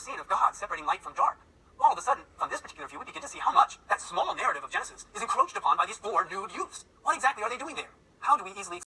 scene of God separating light from dark. All of a sudden, from this particular view, we begin to see how much that small narrative of Genesis is encroached upon by these four nude youths. What exactly are they doing there? How do we easily